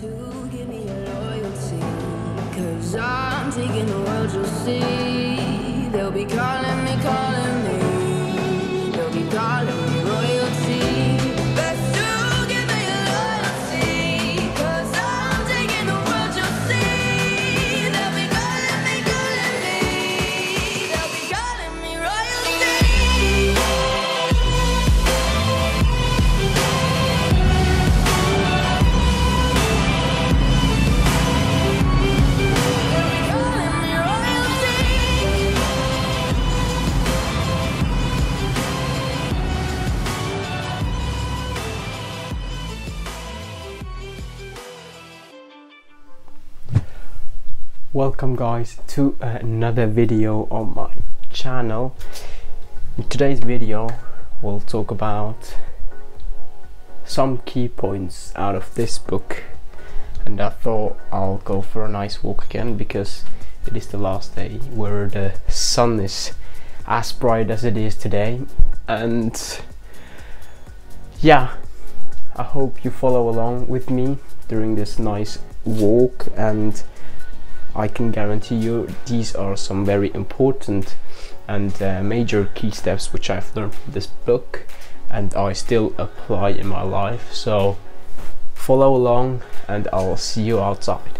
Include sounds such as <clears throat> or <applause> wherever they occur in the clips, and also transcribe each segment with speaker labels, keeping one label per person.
Speaker 1: to give me loyalty. Cause I'm taking the world, you'll see. They'll be
Speaker 2: Welcome guys to another video on my channel. In today's video we'll talk about some key points out of this book. And I thought I'll go for a nice walk again because it is the last day where the sun is as bright as it is today. And yeah I hope you follow along with me during this nice walk. And I can guarantee you these are some very important and uh, major key steps which I've learned from this book and I still apply in my life. So follow along and I'll see you outside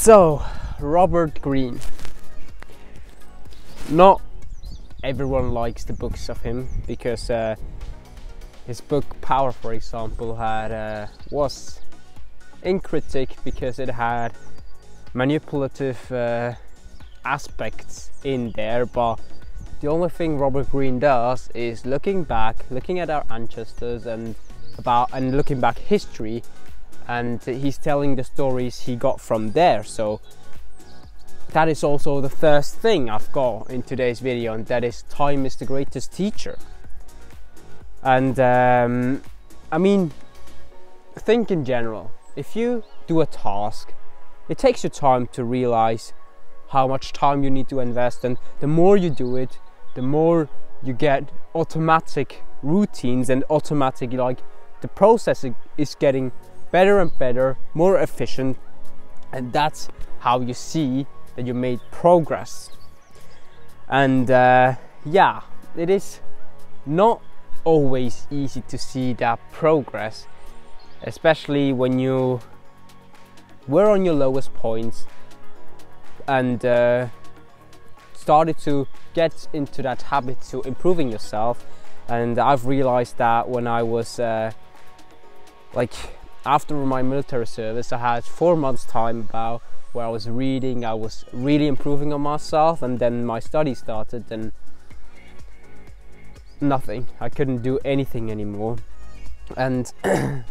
Speaker 2: So, Robert Greene. Not everyone likes the books of him because uh, his book Power, for example, had uh, was in critic because it had manipulative uh, aspects in there. But the only thing Robert Greene does is looking back, looking at our ancestors and about and looking back history and he's telling the stories he got from there. So that is also the first thing I've got in today's video and that is time is the greatest teacher. And um, I mean think in general. If you do a task it takes you time to realize how much time you need to invest and the more you do it the more you get automatic routines and automatic like the process is getting better and better, more efficient, and that's how you see that you made progress. And uh, yeah, it is not always easy to see that progress, especially when you were on your lowest points and uh, started to get into that habit to improving yourself. And I've realized that when I was uh, like after my military service, I had four months time about where I was reading, I was really improving on myself, and then my study started, and nothing. I couldn't do anything anymore. And <clears throat>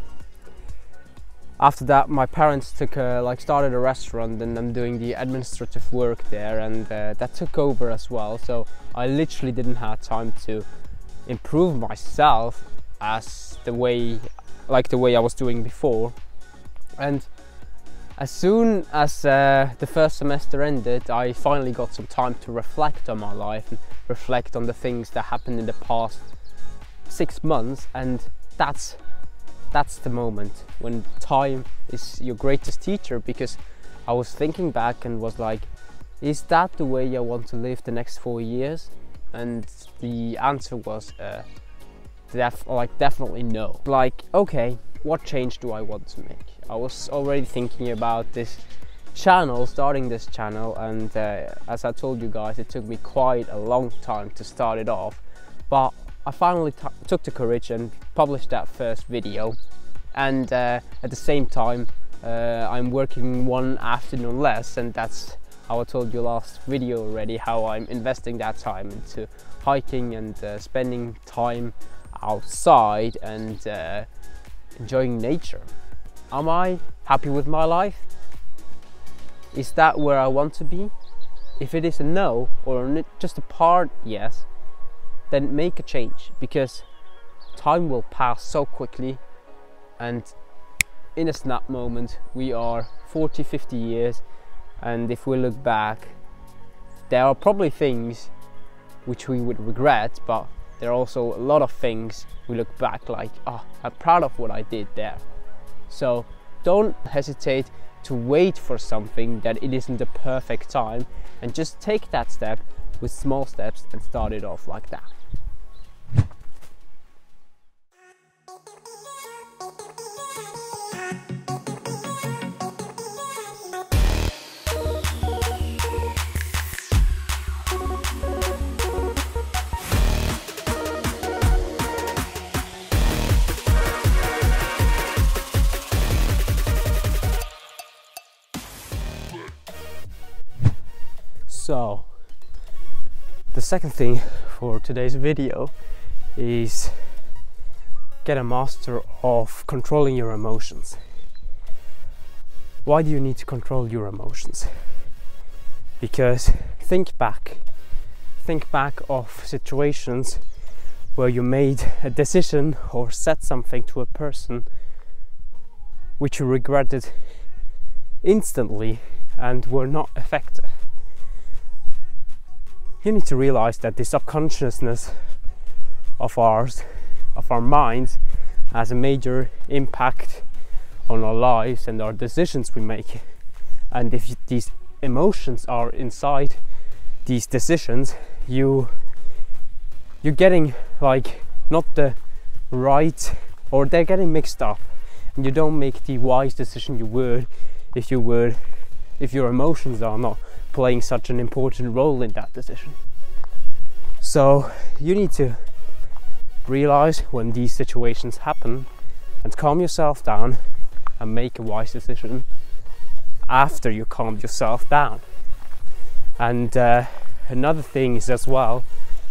Speaker 2: after that, my parents took a, like started a restaurant, and I'm doing the administrative work there, and uh, that took over as well. So I literally didn't have time to improve myself as the way like the way I was doing before. And as soon as uh, the first semester ended, I finally got some time to reflect on my life and reflect on the things that happened in the past six months. And that's that's the moment when time is your greatest teacher because I was thinking back and was like, is that the way I want to live the next four years? And the answer was uh, def like definitely no. Like okay what change do i want to make? I was already thinking about this channel starting this channel and uh, as i told you guys it took me quite a long time to start it off. But i finally took the courage and published that first video and uh, at the same time uh, i'm working one afternoon less and that's how i told you last video already how i'm investing that time into hiking and uh, spending time outside and uh, enjoying nature. Am I happy with my life? Is that where I want to be? if it is a no or just a part yes, then make a change because time will pass so quickly and in a snap moment we are 40 50 years and if we look back there are probably things which we would regret but there are also a lot of things we look back like oh i'm proud of what i did there. So don't hesitate to wait for something that it isn't the perfect time and just take that step with small steps and start it off like that the second thing for today's video is get a master of controlling your emotions. Why do you need to control your emotions? Because think back, think back of situations where you made a decision or said something to a person which you regretted instantly and were not effective you need to realize that the subconsciousness of ours, of our minds, has a major impact on our lives and our decisions we make. And if these emotions are inside these decisions, you you're getting like not the right or they're getting mixed up and you don't make the wise decision you would if you would if your emotions are not playing such an important role in that decision. So you need to realize when these situations happen and calm yourself down and make a wise decision after you calmed yourself down. And uh, another thing is as well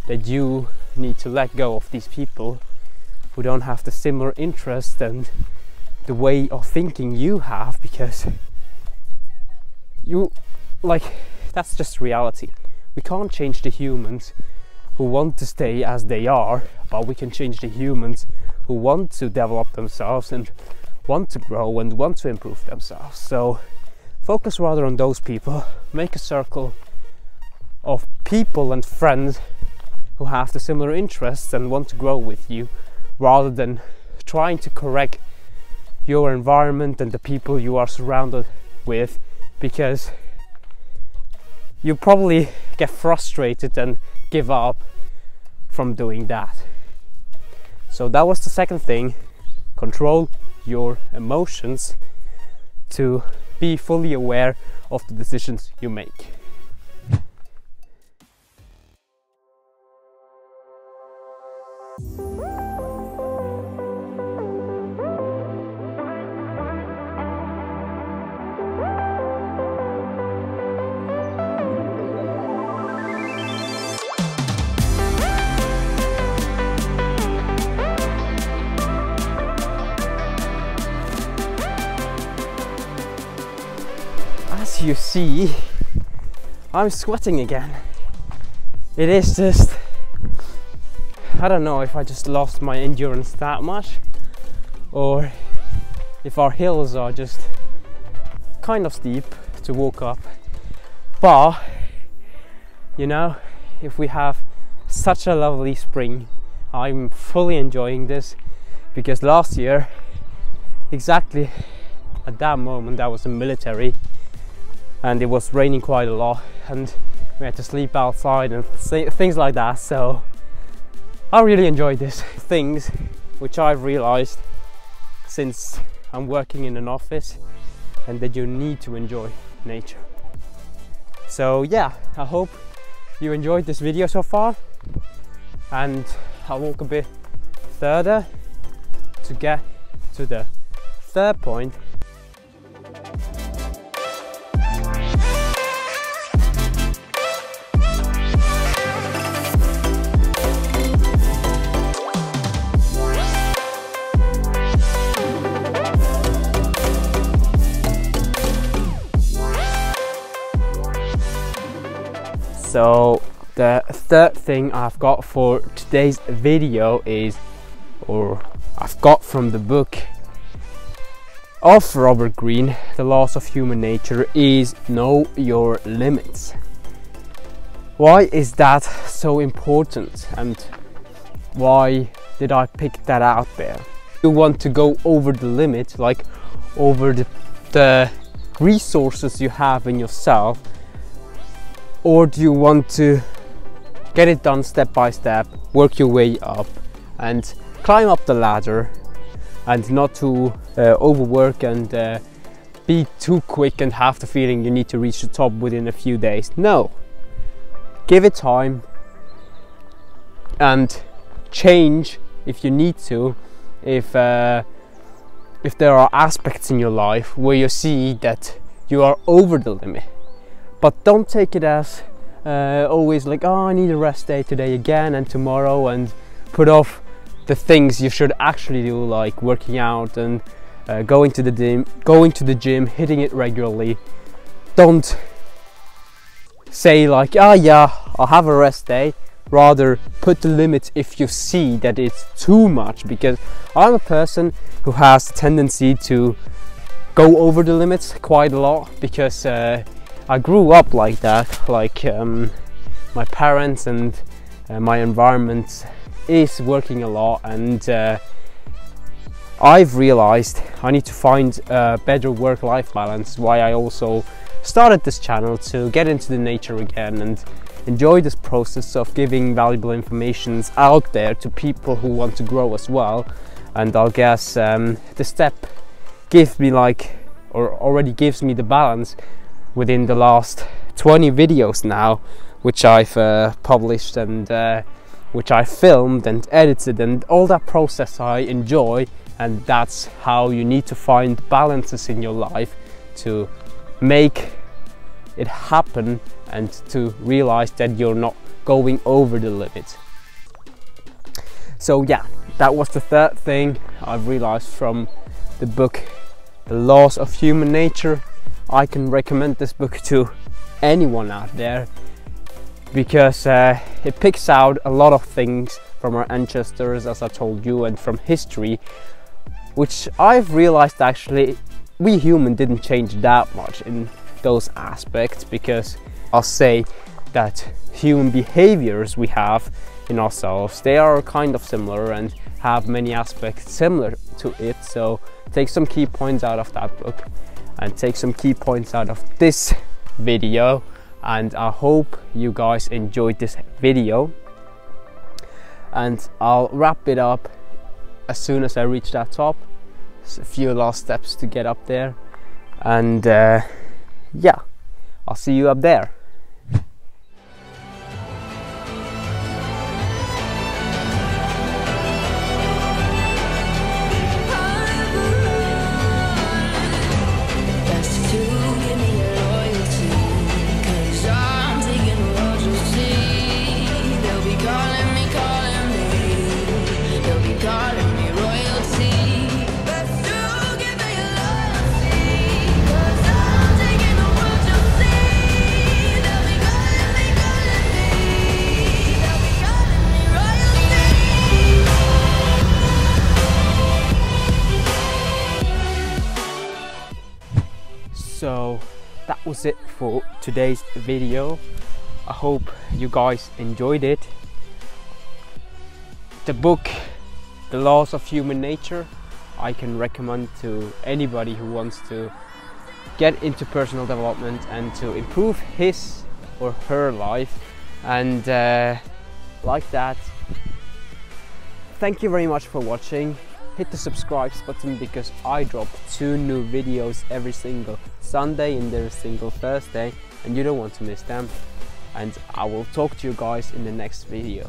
Speaker 2: that you need to let go of these people who don't have the similar interest and the way of thinking you have because you like that's just reality. We can't change the humans who want to stay as they are, but we can change the humans who want to develop themselves and want to grow and want to improve themselves. So focus rather on those people, make a circle of people and friends who have the similar interests and want to grow with you rather than trying to correct your environment and the people you are surrounded with because you probably get frustrated and give up from doing that. So that was the second thing control your emotions to be fully aware of the decisions you make. As you see, I'm sweating again. It is just, I don't know if I just lost my endurance that much or if our hills are just kind of steep to walk up. But, you know, if we have such a lovely spring, I'm fully enjoying this because last year, exactly at that moment, I was in military and it was raining quite a lot and we had to sleep outside and things like that so I really enjoyed this things which I've realized since I'm working in an office and that you need to enjoy nature. So yeah I hope you enjoyed this video so far and I'll walk a bit further to get to the third point So the third thing I've got for today's video is, or I've got from the book of Robert Greene, The Laws of Human Nature, is know your limits. Why is that so important and why did I pick that out there? You want to go over the limit, like over the, the resources you have in yourself, or do you want to get it done step by step, work your way up, and climb up the ladder and not to uh, overwork and uh, be too quick and have the feeling you need to reach the top within a few days. No, give it time and change if you need to. If uh, if there are aspects in your life where you see that you are over the limit, but don't take it as uh, always like oh I need a rest day today again and tomorrow and put off the things you should actually do, like working out and uh, going to the gym, going to the gym, hitting it regularly. Don't say like, ah, oh, yeah, I'll have a rest day. Rather, put the limits if you see that it's too much. Because I'm a person who has a tendency to go over the limits quite a lot because uh, I grew up like that. Like um, my parents and uh, my environment is working a lot and uh, I've realized I need to find a better work-life balance why I also started this channel to get into the nature again and enjoy this process of giving valuable informations out there to people who want to grow as well and I'll guess um, the step gives me like or already gives me the balance within the last 20 videos now which I've uh, published and uh, which I filmed and edited and all that process I enjoy and that's how you need to find balances in your life to make it happen and to realize that you're not going over the limit. So yeah, that was the third thing I've realized from the book The Laws of Human Nature. I can recommend this book to anyone out there because uh, it picks out a lot of things from our ancestors, as I told you, and from history, which I've realized actually we human didn't change that much in those aspects because I'll say that human behaviors we have in ourselves they are kind of similar and have many aspects similar to it. So take some key points out of that book and take some key points out of this video. And I hope you guys enjoyed this video. And I'll wrap it up as soon as I reach that top. A few last steps to get up there. And uh, yeah I'll see you up there that was it for today's video. I hope you guys enjoyed it. The book the laws of human nature i can recommend to anybody who wants to get into personal development and to improve his or her life. And uh, like that thank you very much for watching hit the subscribe button because I drop two new videos every single Sunday and every single Thursday and you don't want to miss them. And I will talk to you guys in the next video.